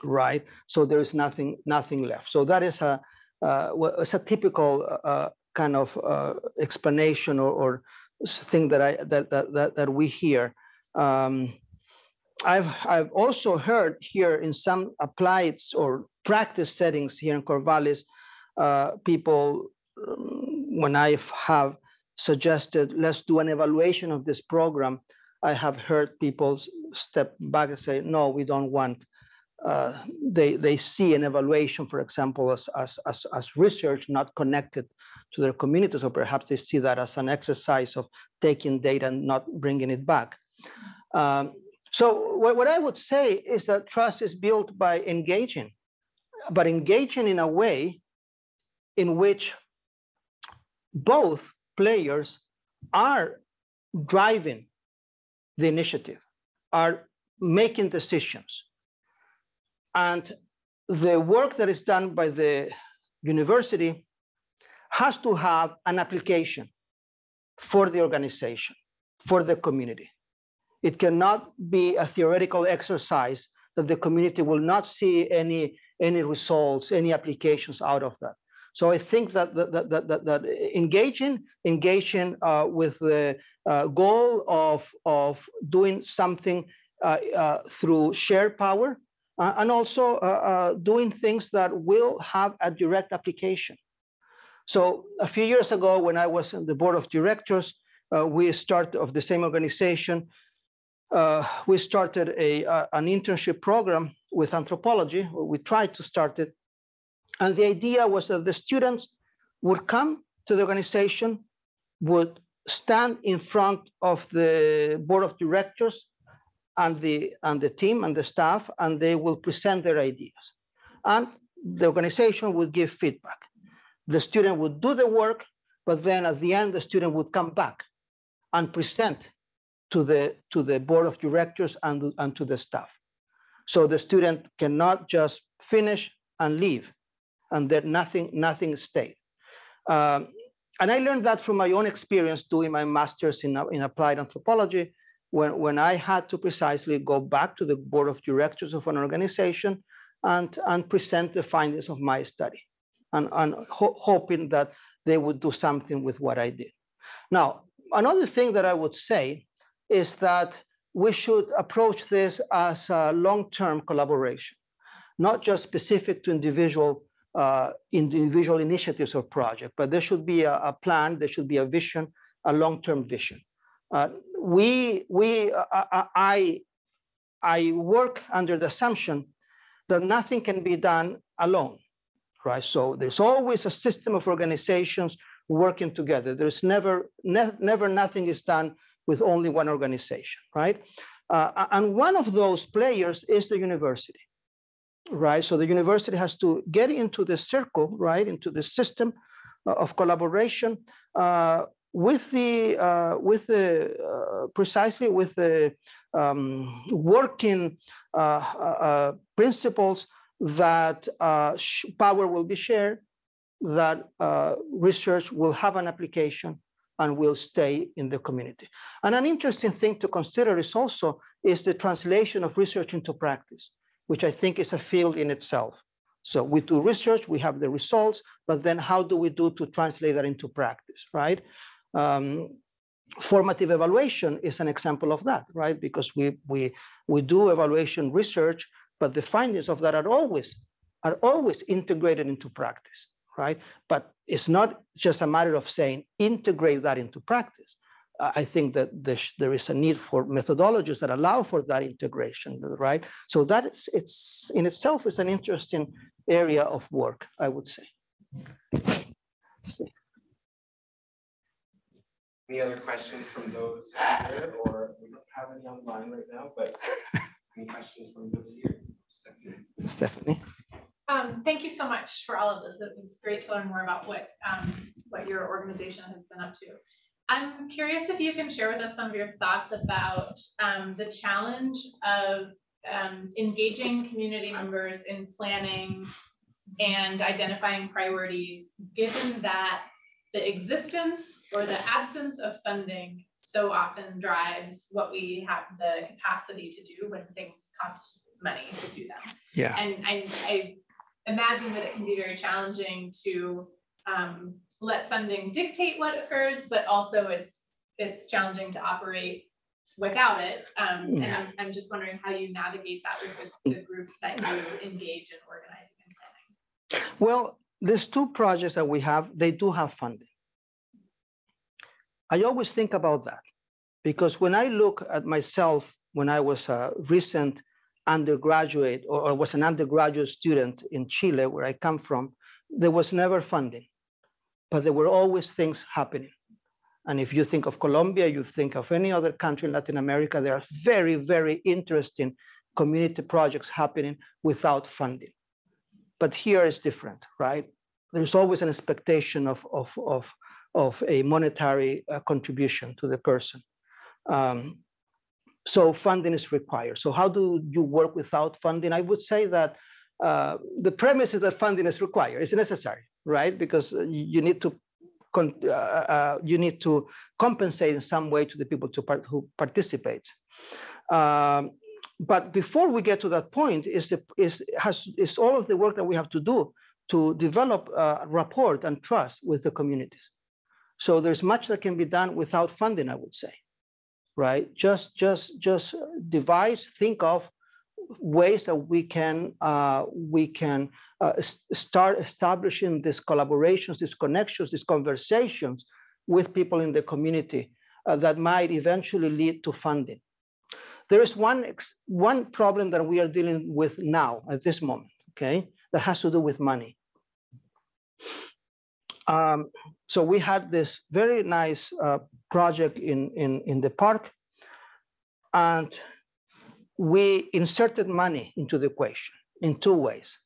right? So there is nothing nothing left. So that is a uh, it's a typical uh, kind of uh, explanation or, or, thing that I that that that, that we hear. Um, I've I've also heard here in some applied or practice settings here in Corvallis, uh, people um, when I have suggested let's do an evaluation of this program, I have heard people step back and say, no, we don't want. Uh, they, they see an evaluation, for example, as, as, as, as research not connected to their communities, or perhaps they see that as an exercise of taking data and not bringing it back. Um, so what, what I would say is that trust is built by engaging, but engaging in a way in which both players are driving the initiative, are making decisions. And the work that is done by the university has to have an application for the organization, for the community. It cannot be a theoretical exercise that the community will not see any, any results, any applications out of that. So I think that that, that, that, that engaging engaging uh, with the uh, goal of of doing something uh, uh through shared power uh, and also uh, doing things that will have a direct application. So a few years ago, when I was in the board of directors, we start of the same organization. Uh, we started a, an internship program with anthropology. We tried to start it. And the idea was that the students would come to the organization, would stand in front of the board of directors and the, and the team and the staff, and they will present their ideas. And the organization would give feedback. The student would do the work, but then at the end, the student would come back and present to the, to the board of directors and, and to the staff. So the student cannot just finish and leave, and that nothing, nothing stayed. Um, and I learned that from my own experience doing my master's in, in applied anthropology, when, when I had to precisely go back to the board of directors of an organization and, and present the findings of my study and, and ho hoping that they would do something with what I did. Now, another thing that I would say is that we should approach this as a long-term collaboration, not just specific to individual uh, individual initiatives or project, but there should be a, a, plan, there should be a vision, a long-term vision. Uh, we, we, uh, uh I, I work under the assumption that nothing can be done alone, right? So there's always a system of organizations working together. There's never, ne never nothing is done with only one organization, right? Uh, and one of those players is the university, right? So the university has to get into the circle, right, into the system uh, of collaboration uh, with the uh, with the uh, precisely with the um, working uh, principles that power will be shared, that research will have an application, and will stay in the community. And an interesting thing to consider is also is the translation of research into practice, which I think is a field in itself. So we do research, we have the results, but then how do we do to translate that into practice, right? Um, formative evaluation is an example of that, right? Because we we we do evaluation research, but the findings of that are always are always integrated into practice right? But it's not just a matter of saying integrate that into practice. Uh, I think that there is a need for methodologies that allow for that integration, right? So that is, it's in itself is an interesting area of work, I would say. Any other questions from those here, or we don't have any online right now, but any questions from those here? Stephanie. Stephanie. Um, thank you so much for all of this. It was great to learn more about what um, what your organization has been up to. I'm curious if you can share with us some of your thoughts about um, the challenge of um, engaging community members in planning and identifying priorities, given that the existence or the absence of funding so often drives what we have the capacity to do when things cost money to do them. Yeah. And I, I imagine that it can be very challenging to um, let funding dictate what occurs, but also it's it's challenging to operate without it. Um, and I'm, I'm just wondering how you navigate that with the, the groups that you engage in organizing and planning. Well, these two projects that we have, they do have funding. I always think about that because when I look at myself when I was a recent undergraduate or, or, was an undergraduate student in Chile, where I come from, there was never funding, but there were always things happening. And if you think of Colombia, you think of any other country in Latin America, there are very, very interesting community projects happening without funding. But here is different, right? There's always an expectation of, of, of, of a monetary uh, contribution to the person. Um, so funding is required. So how do you work without funding? I would say that uh, the premise is that funding is required. It's necessary, right? Because uh, you need to uh, uh, you need to compensate in some way to the people to part, who participate. Um, but before we get to that point, is is has is all of the work that we have to do to develop a rapport and trust with the communities. So there's much that can be done without funding, I would say right? Just, just, just devise, think of ways that we can uh, we can uh, start establishing these collaborations, these connections, these conversations with people in the community uh, that might eventually lead to funding. There is one, one problem that we are dealing with now at this moment, okay, that has to do with money. Um, so we had this very nice uh, project in, in, in the park, and we inserted money into the equation in two ways.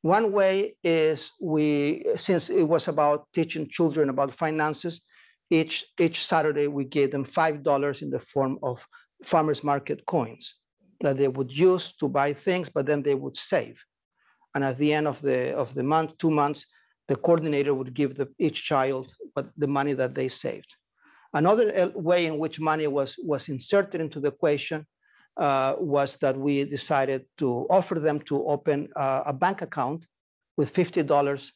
One way is we, since it was about teaching children about finances, each, each Saturday we gave them $5 in the form of farmers market coins that they would use to buy things, but then they would save. And at the end of the, of the month, two months, the coordinator would give the, each child what the money that they saved. Another way in which money was, was inserted into the equation uh, was that we decided to offer them to open uh, a bank account with $50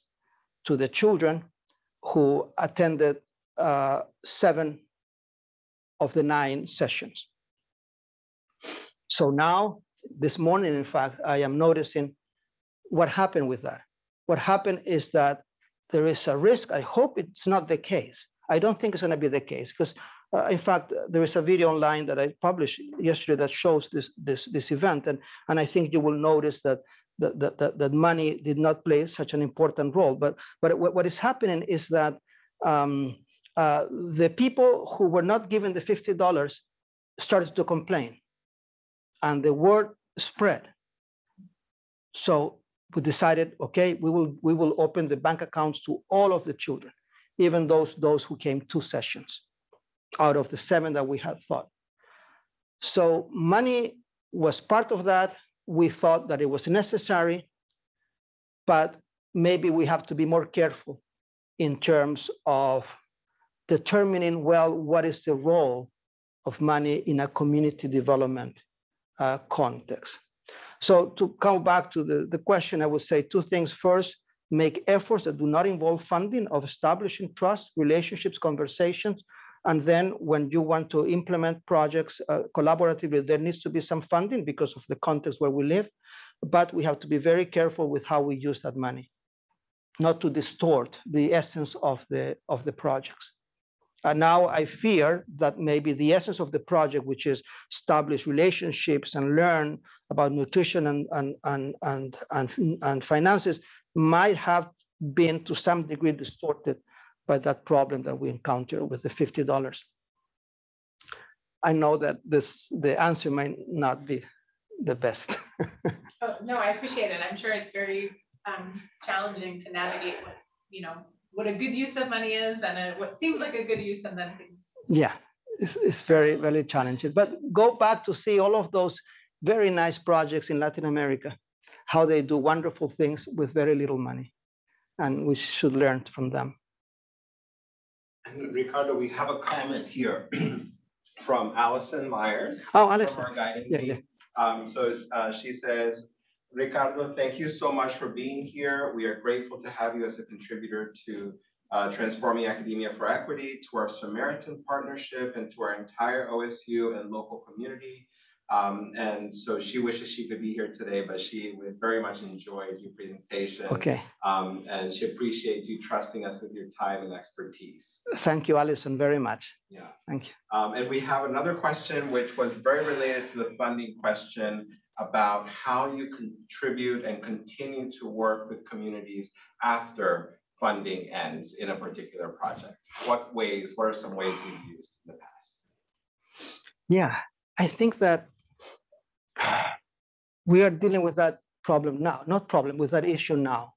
to the children who attended uh, seven of the nine sessions. So now, this morning, in fact, I am noticing what happened with that. What happened is that there is a risk. I hope it's not the case. I don't think it's going to be the case because, uh, in fact, there is a video online that I published yesterday that shows this this this event, and and I think you will notice that that that, that, money did not play such an important role. But but what, what is happening is that um, uh, the people who were not given the fifty dollars started to complain, and the word spread. So we decided, okay, we will we will open the bank accounts to all of the children, even those those who came two sessions out of the seven that we had thought. So money was part of that. We thought that it was necessary, but maybe we have to be more careful in terms of determining well what is the role of money in a community development uh, context. So to come back to the, the question, I would say two things. First, make efforts that do not involve funding of establishing trust, relationships, conversations. And then when you want to implement projects uh, collaboratively, there needs to be some funding because of the context where we live. But we have to be very careful with how we use that money, not to distort the essence of the, of the projects. And now I fear that maybe the essence of the project, which is establish relationships and learn about nutrition and, and, and, and, and, and finances, might have been to some degree distorted by that problem that we encounter with the $50. I know that this the answer might not be the best. [LAUGHS] Oh, no, I appreciate it. I'm sure it's very um, challenging to navigate what, you know, what a good use of money is and a, what seems like a good use and then things. yeah, it's, it's very, very challenging. But go back to see all of those very nice projects in Latin America, how they do wonderful things with very little money. And we should learn from them. And Ricardo, we have a comment here [CLEARS THROAT] from Allison Myers. Oh, from Alison, our yeah, team. Um, so, uh, she says, Ricardo, thank you so much for being here. We are grateful to have you as a contributor to uh, Transforming Academia for Equity, to our Samaritan Partnership, and to our entire OSU and local community. Um, and so she wishes she could be here today, but she would very much enjoy your presentation. okay. Um, and she appreciates you trusting us with your time and expertise. Thank you, Alison, very much. Yeah. Thank you. Um, and we have another question which was very related to the funding question about how you contribute and continue to work with communities after funding ends in a particular project. What ways, what are some ways you've used in the past? Yeah, I think that we are dealing with that problem now, not problem, with that issue now,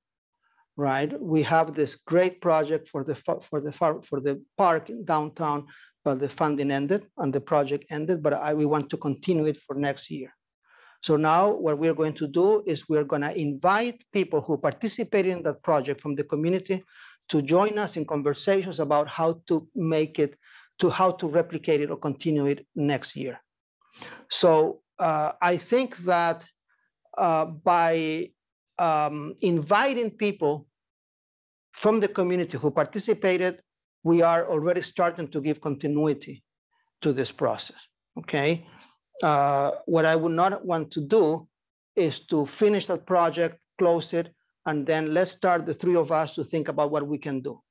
right? We have this great project for the for the for the park in downtown, but the funding ended and the project ended, but I, we want to continue it for next year. So now what we're going to do is we're going to invite people who participated in that project from the community to join us in conversations about how to make it, to how to replicate it or continue it next year. So uh, I think that uh, by um, inviting people from the community who participated, we are already starting to give continuity to this process. Okay. Uh, what I would not want to do is to finish that project, close it, and then let's start the three of us to think about what we can do.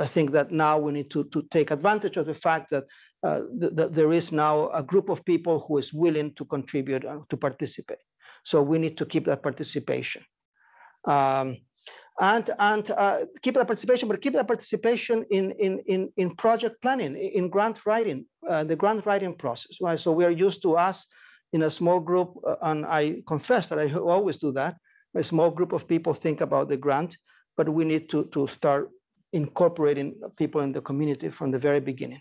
I think that now we need to, to take advantage of the fact that, uh, th- that there is now a group of people who is willing to contribute and to participate. So we need to keep that participation. Um, and and uh, keep that participation, but keep that participation in in in, in project planning, in grant writing, uh, the grant writing process, right? So we are used to us in a small group, uh, and I confess that I always do that. A small group of people think about the grant, but we need to to start incorporating people in the community from the very beginning.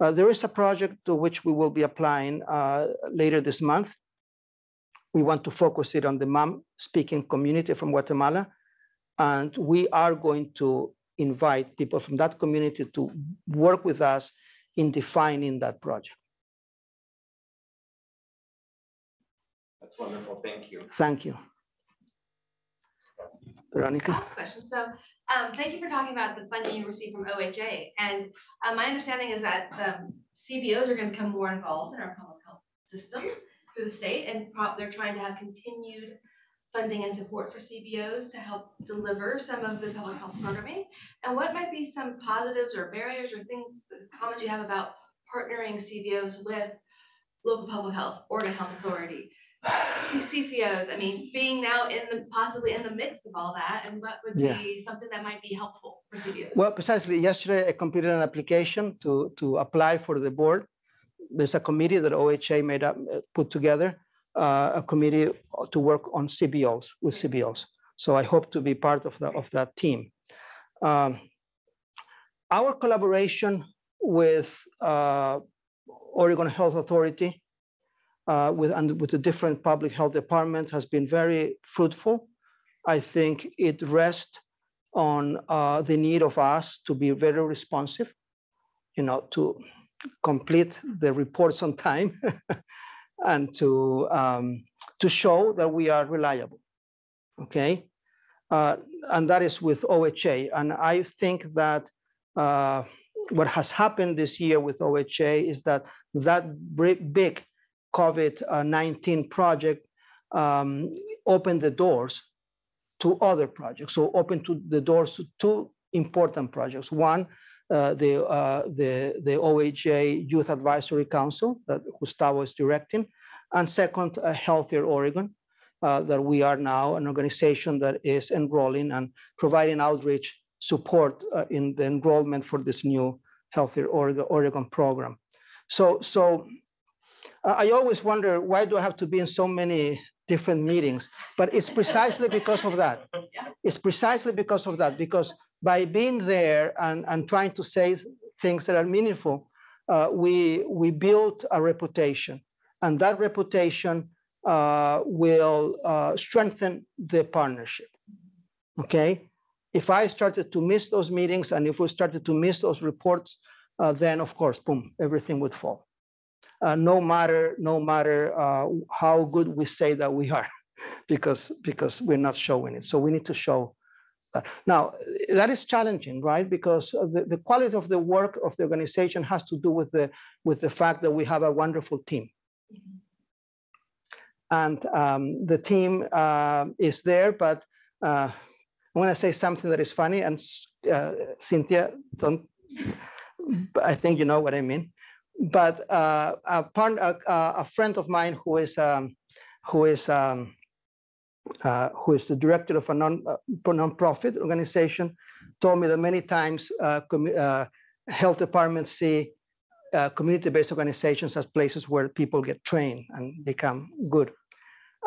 Uh, there is a project to which we will be applying uh, later this month. We want to focus it on the Mam speaking community from Guatemala. And we are going to invite people from that community to work with us in defining that project. That's wonderful, thank you. Thank you. I Veronica? have a question. So, um, thank you for talking about the funding you received from OHA. And, uh, my understanding is that, um, CBOs are gonna become more involved in our public health system through the state and they're trying to have continued funding and support for CBOs to help deliver some of the public health programming. And what might be some positives or barriers or things, comments you have about partnering CBOs with local public health, Oregon Health Authority? CCOs, I mean, being now in the, possibly in the mix of all that, and what would Yeah. be something that might be helpful for CBOs? Well, precisely, yesterday I completed an application to, to apply for the board. There's a committee that OHA made up, uh, put together, uh, a committee to work on CBOs, with CBOs. So I hope to be part of the, of that team. Um, Our collaboration with uh, Oregon Health Authority, uh, with, and with the different public health departments has been very fruitful. I think it rests on uh, the need of us to be very responsive, you know, to complete the reports on time [LAUGHS] and to um, to show that we are reliable. Okay, uh, and that is with OHA. And I think that uh, what has happened this year with OHA is that that bri- big COVID-19 project um, opened the doors to other projects. So open to the doors to two important projects. One, uh, the, uh, the, the OHA Youth Advisory Council that Gustavo is directing. And second, uh, Healthier Oregon, uh, that we are now an organization that is enrolling and providing outreach support uh, in the enrollment for this new Healthier Oregon, Oregon program. So, so uh, I always wonder, why do I have to be in so many different meetings? But it's precisely because of that. It's precisely because of that, because by being there and, and trying to say things that are meaningful, uh, we, we build a reputation. And that reputation uh, will uh, strengthen the partnership. Okay? If I started to miss those meetings and if we started to miss those reports, uh, then of course, boom, everything would fall. Uh, no matter no matter uh, how good we say that we are, [LAUGHS] because because we're not showing it. So we need to show that. Now that is challenging, right? Because uh, the, the quality of the work of the organization has to do with the with the fact that we have a wonderful team, and um, the team uh, is there. But uh, I want to say something that is funny, and uh, Cynthia, don't. I think you know what I mean but uh, a, part, a, a friend of mine who is um, who is um, uh, who is the director of a non uh, nonprofit organization told me that many times uh, uh, health departments see uh, community-based organizations as places where people get trained and become good.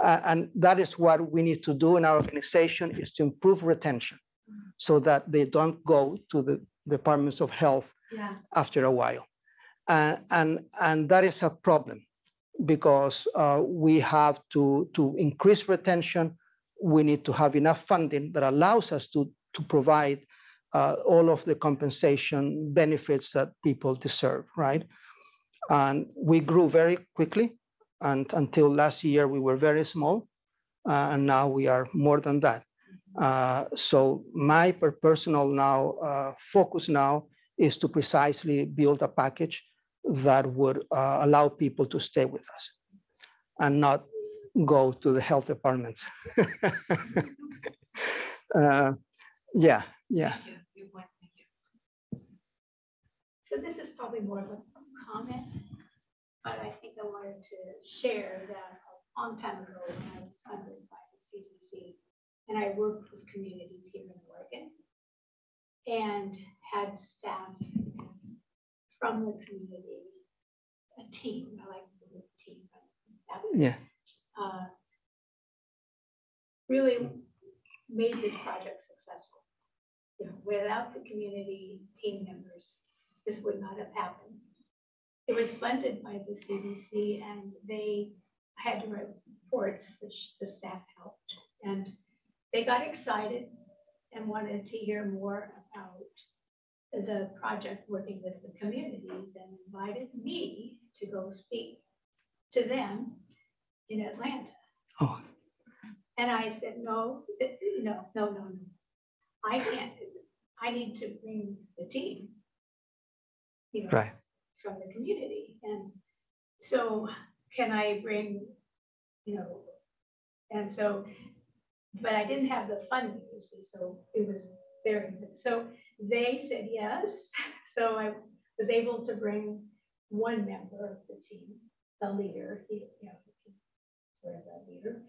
and that is what we need to do in our organization is to improve retention so that they don't go to the departments of health Yeah. after a while. And, and that is a problem because uh, we have to, to increase retention. We need to have enough funding that allows us to, to provide uh, all of the compensation benefits that people deserve, right? And we grew very quickly. And until last year, we were very small. uh, and now we are more than that. Uh, so my per- personal now uh, focus now is to precisely build a package that would uh, allow people to stay with us and not go to the health departments. [LAUGHS] uh, yeah, yeah. Thank you. Thank you. So this is probably more of a comment, but I think I wanted to share that a long time ago when I was funded by the CDC, and I worked with communities here in Oregon and had staff from the community, a team, I like the word team, but Yeah. uh, really made this project successful. You know, without the community team members, this would not have happened. It was funded by the CDC and they had to write reports, which the staff helped. And they got excited and wanted to hear more about the project working with the communities and invited me to go speak to them in Atlanta. Oh, And I said, no, eh, eh, th- you know, no, no, no. I can't. I need to bring the team. You know, right. from the community. And so can I bring, you know, and so, but I didn't have the funding, you see, so it was good. So they said yes. [LAUGHS] So I was able to bring one member of the team, the leader, he, you know, sort of a leader.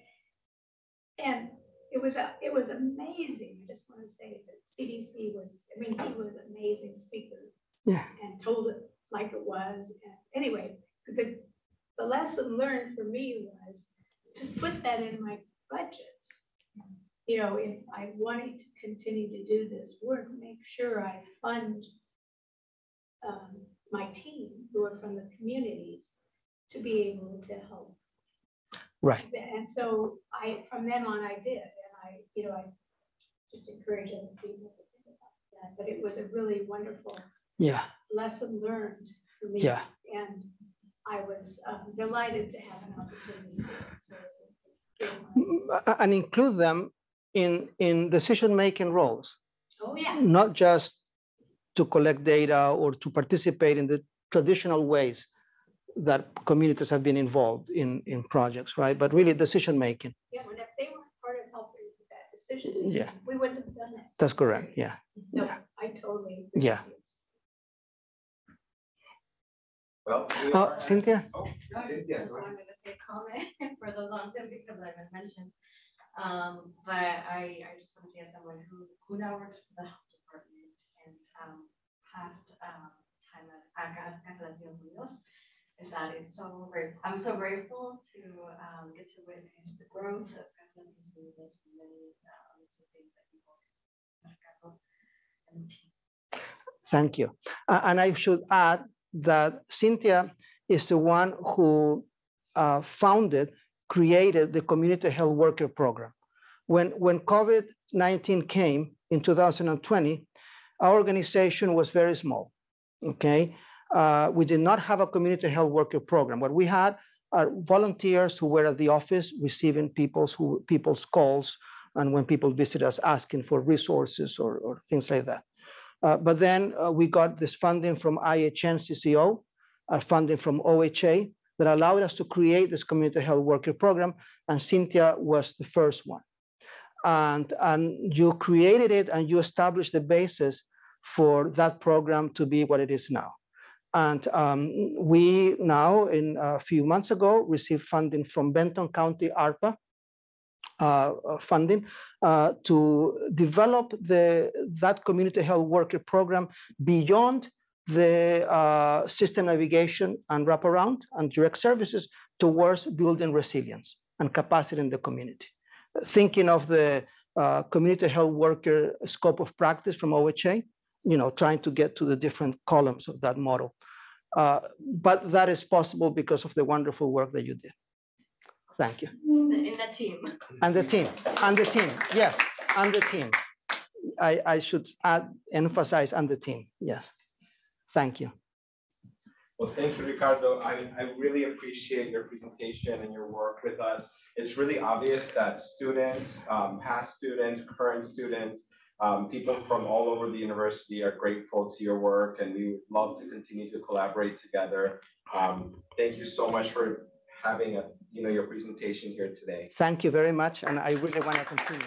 And it was, a- it was amazing. I just want to say that CDC was, I mean, he was an amazing speaker Yeah. and told it like it was. And anyway, the, the lesson learned for me was to put that in my budgets. You know, if I wanted to continue to do this work, make sure I fund um, my team who are from the communities to be able to help. Right. And so I, from then on, I did, and I, you know, I just encourage other people to think about that. But it was a really wonderful Yeah. lesson learned for me. Yeah. And I was um, delighted to have an opportunity to. to give my- A- And include them in, in decision-making roles, Oh, yeah, not just to collect data or to participate in the traditional ways that communities have been involved in, in projects, right? But really decision-making. yeah, and if they weren't part of helping with that decision. Yeah. We wouldn't have done it. That's correct. Yeah. No, Yeah. I totally. Yeah. Well. we oh, are at- Cynthia? Oh, I was Cynthia, just wanted to say comment [LAUGHS] for those on Zoom because I haven't mentioned. Um, but I, I just want to say as someone who, who now works for the health department and, um, past, um, time at ACA, Casa Latinos Unidos, is that it's so great, I'm so grateful to, um, get to witness the growth of Casa Latinos Unidos and many, um, things that people, Ricardo and the team. Thank you. Uh, and I should add that Cynthia is the one who uh, founded, created the community health worker program. When, when COVID 19 came in 2020, our organization was very small. Okay. Uh, we did not have a community health worker program. What we had are volunteers who were at the office receiving people's, who, people's calls and when people visit us asking for resources or, or things like that. Uh, but then uh, we got this funding from IHN CCO, uh, funding from OHA that allowed us to create this community health worker program. And Cynthia was the first one. And, and you created it and you established the basis for that program to be what it is now. And um, we now, in a few months ago, received funding from Benton County ARPA uh, uh, funding uh, to develop the that community health worker program beyond the uh, system navigation and wraparound and direct services towards building resilience and capacity in the community. Thinking of the uh, community health worker scope of practice from OHA, you know, trying to get to the different columns of that model. Uh, but that is possible because of the wonderful work that you did. Thank you. In the team. And the team, and the team, yes, and the team. I, I should add, emphasize, and the team, yes. Thank you. Well, thank you, Ricardo. I, I really appreciate your presentation and your work with us. It's really obvious that students, um, past students, current students, um, people from all over the university are grateful to your work and we would love to continue to collaborate together. Um, thank you so much for having a, you know, your presentation here today. Thank you very much, and I really want to continue.